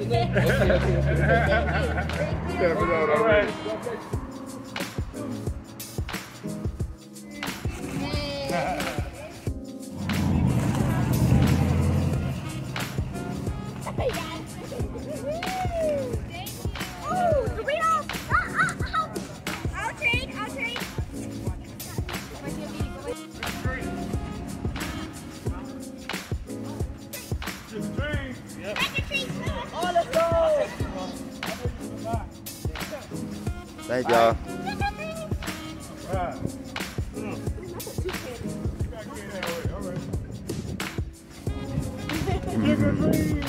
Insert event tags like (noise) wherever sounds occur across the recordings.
أوكي أوكي أوكي Thank y'all. Right. Mm. You gotta get that way. All right. Trick or treat.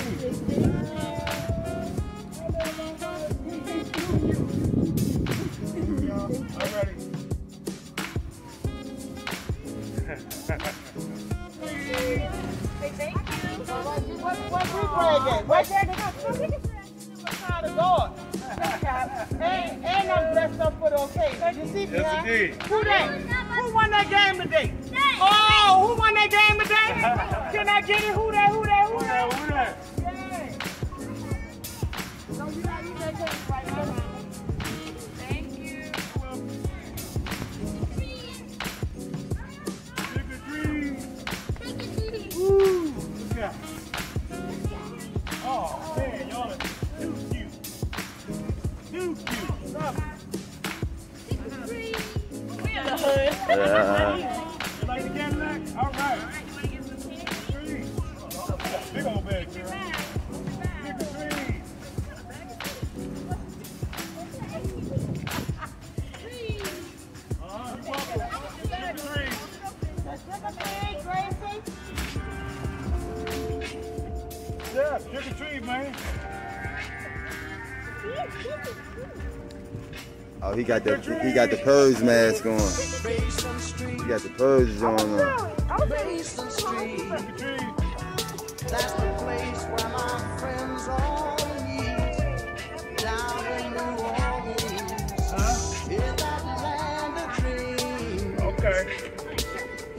Y'all, What, what occasion. You see me, Yes, huh? indeed. Who that? Who won that game today? Oh, who won that game today? (laughs) Can I get it? Who that? Who Yeah. Like the? All right. Big old bag, girl. Uh-huh. Trick or treat, man. Oh, he got the he got the purge mask on. He got the purge on. on. Basin Street, Trick or treat. that's the place where my friends all meet. Down in New Orleans, Huh? in that land of dreams. Okay.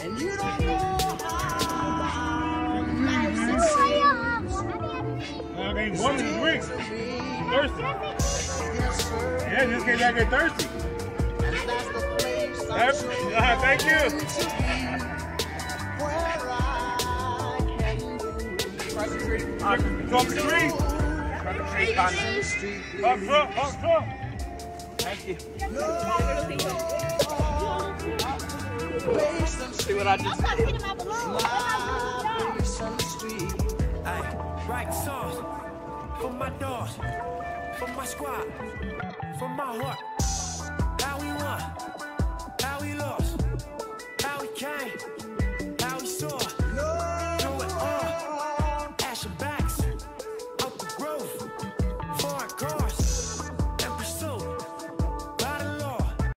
And you don't know how nice it I mean, one of the drinks. seems to be. Thirsty. Yes, sir. Yeah, just get that get thirsty. And that's the place That's, I'm uh, thank you. to be. Where I can do Trick or treat. Basin Street. Up front, up front. Thank you. See what I just I'm gonna get my balloon. My Basin Street. Right sauce for my dogs, for my squad, for my heart. How we want,